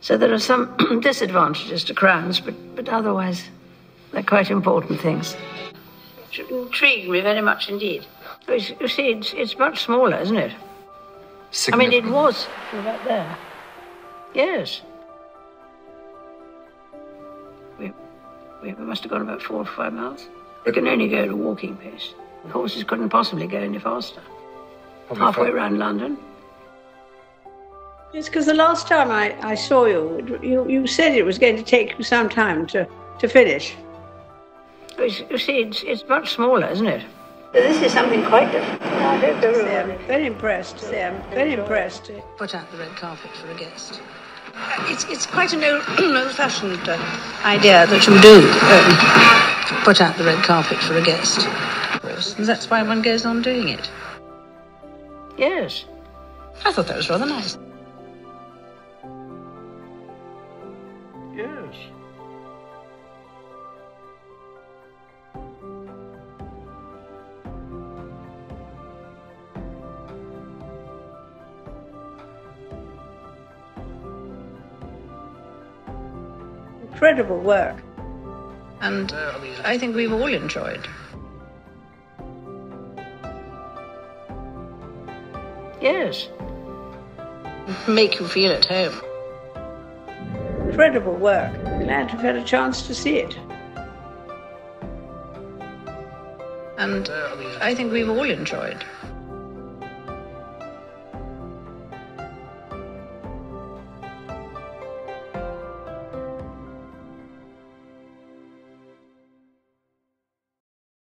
So there are some disadvantages to crowns, but, but otherwise, they're quite important things. It intrigued me very much indeed. It's- You see, it's, it's much smaller, isn't it? I mean, it was about there. Yes. We, we must have gone about four or five miles. They can only go at a walking pace. Horses couldn't possibly go any faster. Probably Halfway fi- around London. It's because the last time I, I saw you, you, you said it was going to take you some time to, to finish. It's- You see, it's, it's much smaller, isn't it? This is something quite different. I hope everyone I'm very impressed. Sam, very impressed. put out the red carpet for a guest. It's, it's quite an old, old-fashioned uh, idea that you do um, put out the red carpet for a guest. And that's why one goes on doing it. Yes. I thought that was rather nice. Yes. Incredible work. And uh, I think we've all enjoyed. Yes. Make you feel at home. Incredible work. Glad have had a chance to see it. And uh, I think we've all enjoyed.